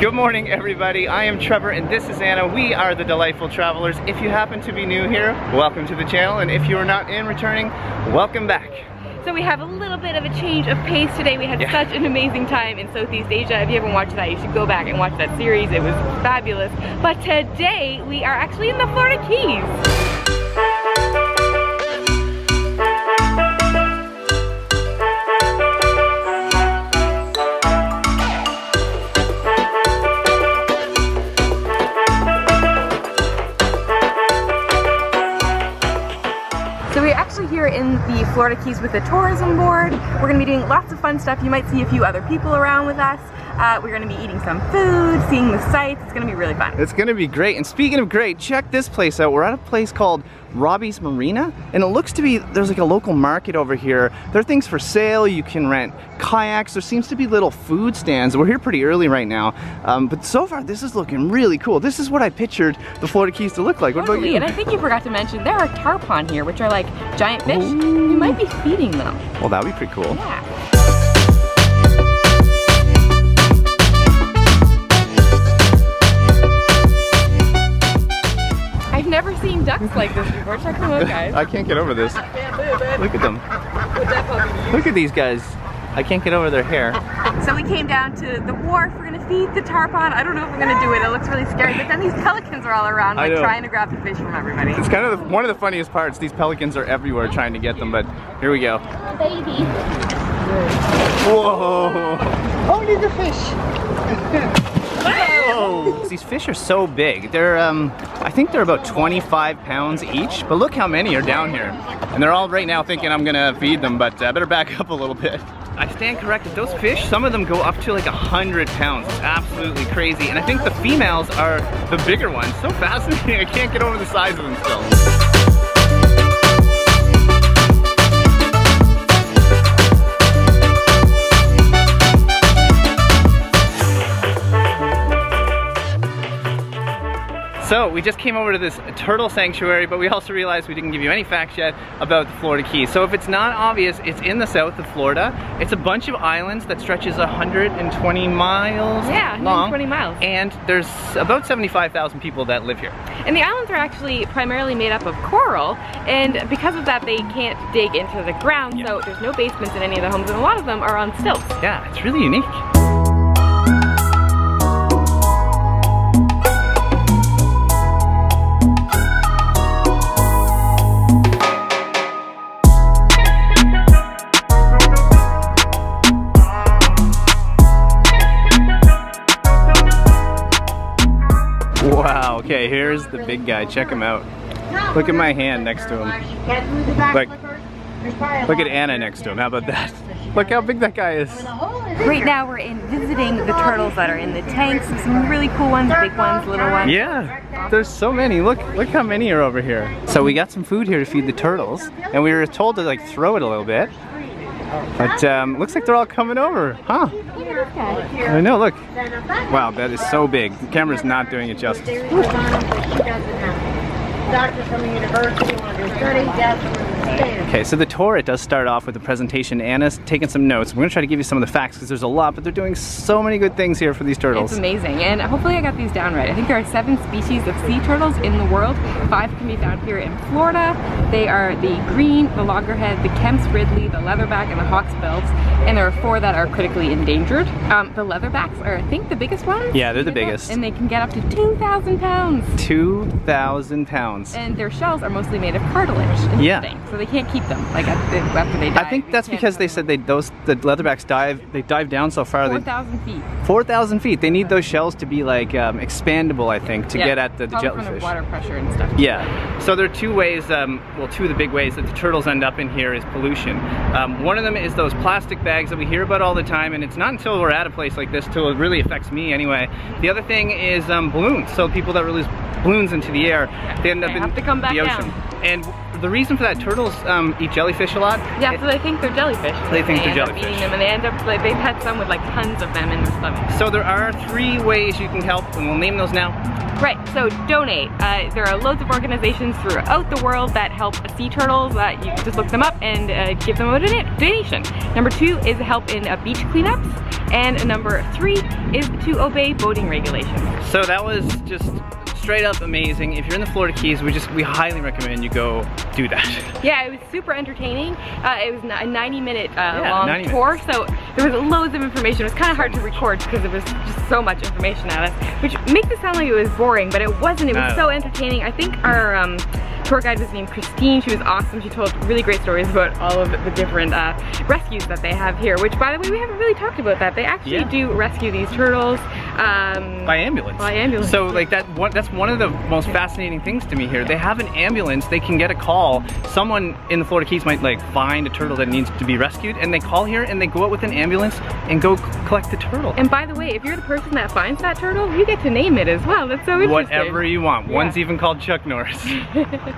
Good morning, everybody. I am Trevor, and this is Anna. We are the Delightful Travelers. If you happen to be new here, welcome to the channel, and if you are not in returning, welcome back. So we have a little bit of a change of pace today. We had Yeah. such an amazing time in Southeast Asia. If you haven't watched that, you should go back and watch that series. It was fabulous. But today, we are actually in the Florida Keys. The Florida Keys with the tourism board. We're gonna be doing lots of fun stuff. You might see a few other people around with us. Uh, we're gonna be eating some food, seeing the sights. It's gonna be really fun. It's gonna be great. And speaking of great, check this place out. We're at a place called Robbie's Marina, and it looks to be there's like a local market over here. There are things for sale. You can rent kayaks. There seems to be little food stands. We're here pretty early right now, um, but so far this is looking really cool. This is what I pictured the Florida Keys to look like. What about you? And I think you forgot to mention there are tarpon here, which are like giant fish. You might be feeding them. Well, that would be pretty cool. Yeah. Ducks like this before. Check them out, guys. I can't get over this. Look at them. Look at these guys. I can't get over their hair. So we came down to the wharf. We're gonna feed the tarpon. I don't know if we're gonna do it. It looks really scary. But then these pelicans are all around, like trying to grab the fish from everybody. It's kind of the, one of the funniest parts. These pelicans are everywhere trying to get them, but here we go. Baby. Whoa! Only the fish. Whoa! These fish are so big. They're, um, I think they're about 25 pounds each, but look how many are down here. And they're all right now thinking I'm gonna feed them, but I better back up a little bit. I stand corrected. Those fish, some of them go up to like 100 pounds. It's absolutely crazy. And I think the females are the bigger ones. So fascinating. I can't get over the size of them still. So we just came over to this turtle sanctuary, but we also realized we didn't give you any facts yet about the Florida Keys. So if it's not obvious, it's in the south of Florida. It's a bunch of islands that stretches 120 miles Yeah, long. 120 miles. And there's about 75,000 people that live here. And the islands are actually primarily made up of coral, and because of that, they can't dig into the ground, so there's no basements in any of the homes, and a lot of them are on stilts. Yeah, it's really unique. The big guy. Check him out. Look at my hand next to him. Can't move the back Like- flipper. There's probably a Look at. Anna next to him. How about that? Look how big that guy is. The hole is in Right now we're in visiting the turtles that are in the tanks. Some really cool ones, big ones, little ones. Yeah, there's so many. Look, look how many are over here. So we got some food here to feed the turtles, and we were told to like throw it a little bit. But um, looks like they're all coming over, huh? I know. Look. Wow, that is so big. The camera's not doing it justice. There's one on it, but she doesn't have it. Doctors from the university want to study, that's where we stand. Okay, so the tour, it does start off with a presentation. Anna's taking some notes. We're gonna try to give you some of the facts because there's a lot, but they're doing so many good things here for these turtles. It's amazing, and hopefully I got these down right. I think there are seven species of sea turtles in the world. Five can be found here in Florida. They are the green, the loggerhead, the Kemp's ridley, the leatherback, and the hawksbills. And there are four that are critically endangered. Um, the leatherbacks are, I think, the biggest ones. Yeah, they're the biggest. And they can get up to 2,000 pounds. 2,000 pounds. And their shells are mostly made of cartilage. and Yeah. things, So they can't keep them like after they die. I think that's because they said they those the leatherbacks dive they dive down so far they 4,000 feet. 4,000 feet. They need those shells to be like um, expandable, I think, to Yeah, get at the, the jellyfish. water pressure and stuff. Yeah. So there are two ways, um, well, two of the big ways that the turtles end up in here is pollution. Um, one of them is those plastic bags that we hear about all the time, and it's not until we're at a place like this till it really affects me anyway. The other thing is um, balloons. So people that release balloons into the air, they end up They in have to come back the ocean. down. And the reason for that, turtles um, eat jellyfish a lot. Yeah, It- so they think they're jellyfish. They think they're end up jellyfish. eating them, and they end up like they've had some with like tons of them in their stomach. so there are three ways you can help, and we'll name those now. Right, so donate. Uh, there are loads of organizations throughout the world that help sea turtles. Uh, you just look them up and uh, give them a donation. Number two is help in uh, beach cleanups. And number three is to obey boating regulations. So that was just straight up amazing. If you're in the Florida Keys, we just we highly recommend you go do that. Yeah, it was super entertaining. Uh, it was a 90 minute uh, Yeah, long 90 tour, so there was loads of information. It was kind of hard to record because it was just so much information at us, which makes it sound like it was boring, but it wasn't. It was No. so entertaining. I think our um, tour guide was named Christine. She was awesome. She told really great stories about all of the different uh, rescues that they have here, which by the way, we haven't really talked about that. They actually Yeah. do rescue these turtles. Um, By ambulance. By ambulance. So like that one that's one of the most fascinating things to me here. They have an ambulance, they can get a call. Someone in the Florida Keys might like find a turtle that needs to be rescued and they call here and they go out with an ambulance and go collect the turtle. and by the way, if you're the person that finds that turtle, you get to name it as well. That's so interesting. Whatever you want. Yeah. One's even called Chuck Norris.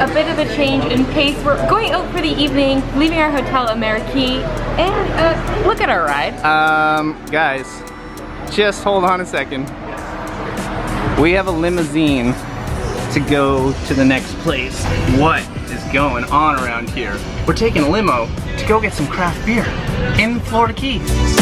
a bit of a change in pace. We're going out for the evening, leaving our hotel at Marquee, and uh, look at our ride. Um, guys, just hold on a second. We have a limousine to go to the next place. What is going on around here? We're taking a limo to go get some craft beer in Florida Keys.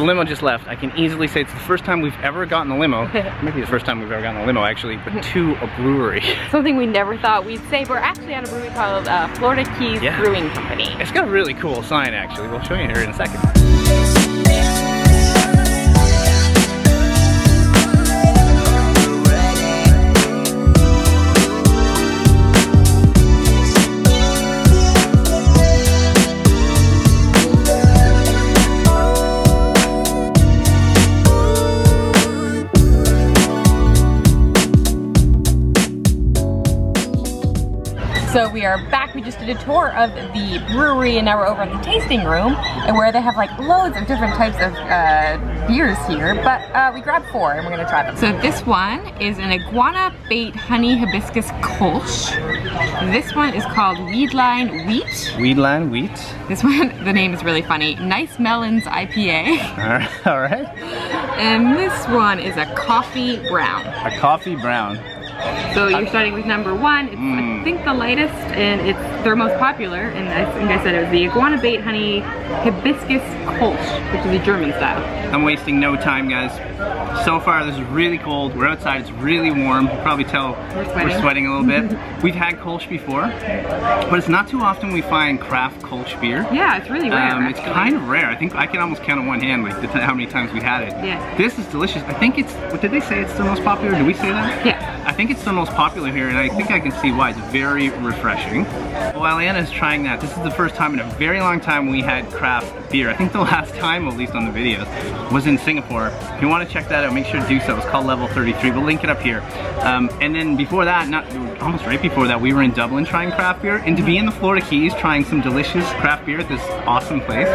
The limo just left. I can easily say it's the first time we've ever gotten a limo. Maybe the first time we've ever gotten a limo actually, but to a brewery. Something we never thought we'd say. We're actually at a brewery called uh, Florida Keys Yeah. Brewing Company. It's got a really cool sign actually. We'll show you here in a second. We are back. We just did a tour of the brewery and now we're over in the tasting room and where they have like loads of different types of uh, beers here. But uh, we grabbed four and we're gonna try them. So this one is an iguana bait honey hibiscus kolsch. This one is called Weedline Wheat. Weedland wheat. This one, the name is really funny. Nice Melons IPA. All right. And this one is a coffee brown. A coffee brown. So you're starting with number one. It's Mm. I think the lightest and it's their most popular. And I think I said it was the iguana bait honey hibiscus kolsch, which is a German style. I'm wasting no time, guys. So far, this is really cold. We're outside, it's really warm. You can probably tell We're sweating. a little bit. We've had Kolsch before, but it's not too often we find craft Kolsch beer. Yeah, it's really rare. Um, it's kind of rare. I think I can almost count on one hand, like how many times we had it. Yeah. This is delicious. I think it's. What did they say? It's the most popular. Did we say that? Yeah. I think it's the most popular here, and I think I can see why. It's very refreshing. While Anna's trying that, this is the first time in a very long time we had craft beer. I think the last time, at least on the videos, was in Singapore. If you want to check that out, make sure to do so. It's called Level 33. We'll link it up here. Um, and then before that, not almost right before that, we were in Dublin trying craft beer, and to be in the Florida Keys trying some delicious craft beer at this awesome place.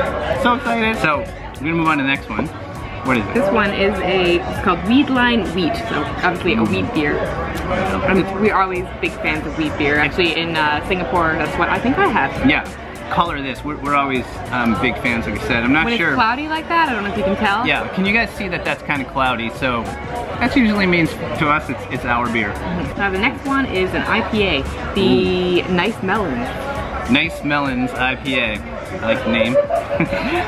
So excited. So we're gonna move on to the next one. What is it? This one is a, it's called Weedline Wheat, so obviously a wheat beer. And we're always big fans of wheat beer. Actually in uh, Singapore, that's what I think I have. Yeah, color this. We're, we're always um, big fans, like I said. I'm not When sure. it's cloudy like that, I don't know if you can tell. Yeah, can you guys see that that's kind of cloudy? So that usually means to us it's, it's our beer. Now the next one is an IPA, the Nice Melons. Nice Melons IPA. I like the name.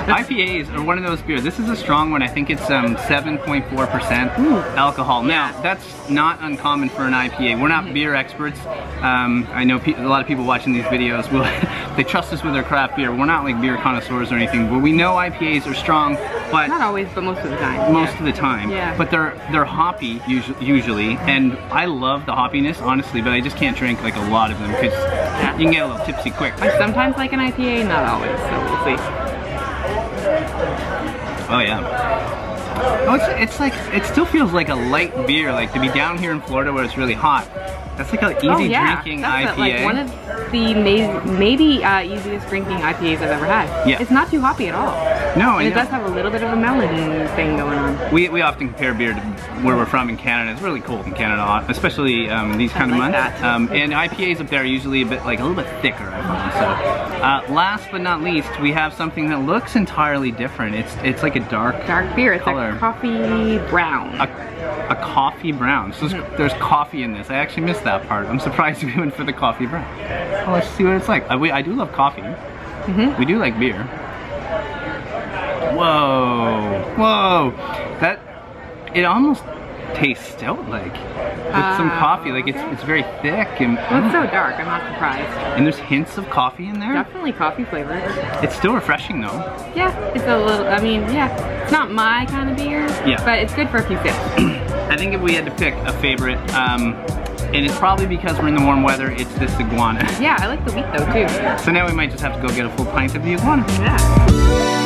IPAs are one of those beers. This is a strong one. I think it's um, 7.4% alcohol. Now, that's not uncommon for an IPA. We're not beer experts. Um, I know pe- a lot of people watching these videos will they trust us with their craft beer. We're not like beer connoisseurs or anything, but we know IPAs are strong, but Not always, but most of the time. most yeah. of the time. Yeah. But they're they're hoppy usually, usually, and I love the hoppiness honestly, but I just can't drink like a lot of them because you can get a little tipsy quick. I sometimes like an IPA, not always, so we'll see. Oh yeah. Oh, it's, it's like, it still feels like a light beer, like to be down here in Florida where it's really hot. That's like an easy oh, yeah. drinking That's IPA. A, like one of the maybe uh, easiest drinking IPAs I've ever had. Yeah. It's not too hoppy at all. no, And it know. does have a little bit of a melon thing going on. We, we often compare beer to where we're from in Canada. It's really cold in Canada, especially um, these kind of like months. Um, and IPAs up there are usually a bit like a little bit thicker, I find. So, uh, last but not least, we have something that looks entirely different. It's it's like a dark Dark beer. It's Color. a coffee brown. a, a coffee brown. So there's, Mm-hmm. there's coffee in this. I actually missed that part. I'm surprised we went for the coffee brown. Well, let's see what it's like. I, we, I do love coffee. Mm-hmm. We do like beer. Whoa, whoa, that it almost tastes stout like with some Ah, coffee. Like it's okay. it's very thick and Well, it's so dark. I'm not surprised. and there's hints of coffee in there. Definitely coffee flavor. It's still refreshing though. Yeah, it's a little. I mean, yeah, it's not my kind of beer. Yeah. But it's good for a few sips. I think if we had to pick a favorite, um, and it's probably because we're in the warm weather, it's this iguana. Yeah, I like the wheat though too. So now we might just have to go get a full pint of the iguana. Yeah.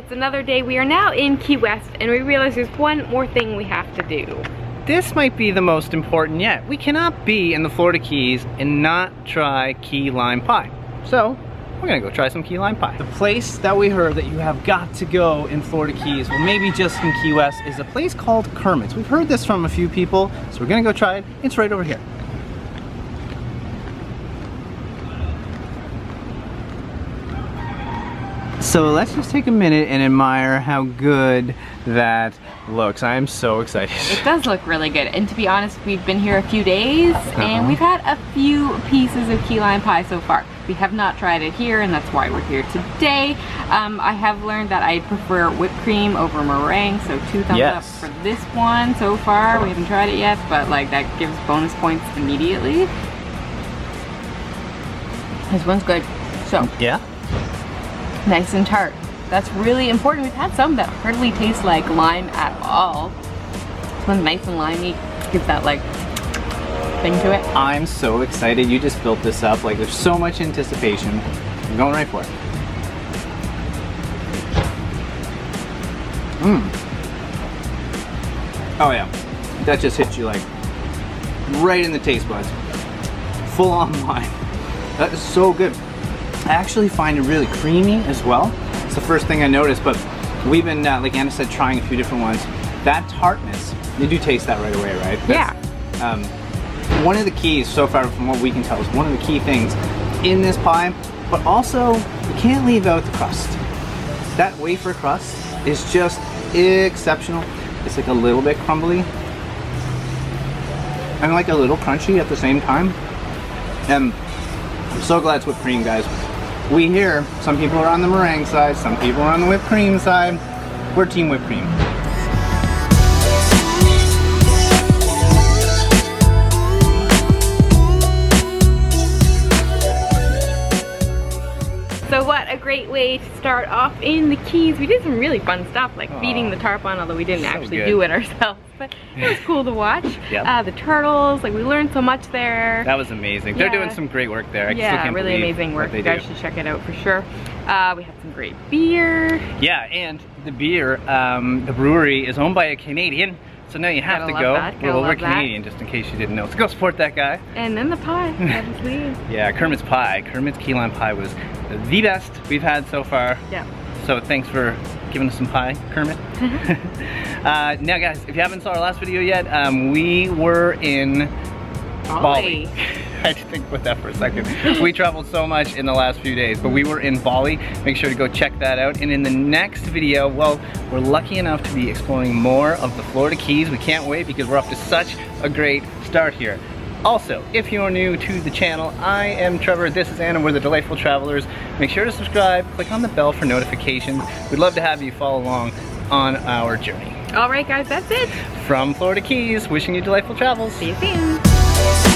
It's another day. We are now in Key West, and we realize there's one more thing we have to do. This might be the most important yet. We cannot be in the Florida Keys and not try key lime pie. So, we're gonna go try some key lime pie. The place that we heard that you have got to go in Florida Keys, well maybe just in Key West, is a place called Kermit's. We've heard this from a few people, so we're gonna go try it. It's right over here. So let's just take a minute and admire how good that looks. I am so excited. It does look really good, and to be honest, we've been here a few days, Uh-huh. and we've had a few pieces of key lime pie so far. We have not tried it here, and that's why we're here today. Um, I have learned that I prefer whipped cream over meringue, so two thumbs Yes. up for this one so far. We haven't tried it yet, but like that gives bonus points immediately. This one's good. So, Yeah? Nice and tart. That's really important. We've had some that hardly taste like lime at all. This one's nice and limey. Gives that like thing to it. I'm so excited. You just built this up. Like there's so much anticipation. I'm going right for it. Mmm. Oh yeah. That just hits you like right in the taste buds. Full on lime. That is so good. I actually find it really creamy as well. It's the first thing I noticed, but we've been, uh, like Anna said, trying a few different ones. That tartness, you do taste that right away, right? Yeah. Um, one of the keys so far from what we can tell is one of the key things in this pie, but also you can't leave out the crust. That wafer crust is just exceptional. It's like a little bit crumbly and like a little crunchy at the same time. And I'm so glad it's whipped cream, guys. We hear some people are on the meringue side, some people are on the whipped cream side. We're team whipped cream. Great way to start off in the Keys. We did some really fun stuff like feeding the tarpon, although we didn't So actually good. do it ourselves. But it was cool to watch. Yep. Uh, the turtles, like we learned so much there. That was amazing. They're doing some great work there. I yeah, really amazing work. You guys do. should check it out for sure. Uh, we had some great beer. Yeah, and the beer, um, the brewery is owned by a Canadian, so now you have Gotta to go. that, gotta well, we're love that. Canadian, just in case you didn't know. So go support that guy. And then the pie. Yeah, Kermit's Pie. Kermit's Key Lime Pie was the best we've had so far. yeah. So thanks for giving us some pie, Kermit. uh, now guys, if you haven't saw our last video yet, um, we were in Bali. I had to think about that for a second. we traveled so much in the last few days, but we were in Bali. Make sure to go check that out. And in the next video, well, we're lucky enough to be exploring more of the Florida Keys. We can't wait because we're off to such a great start here. Also, if you're new to the channel, I am Trevor, this is Anna, we're the Delightful Travelers. Make sure to subscribe, click on the bell for notifications. We'd love to have you follow along on our journey. All right, guys, that's it. From Florida Keys, wishing you delightful travels. See you soon.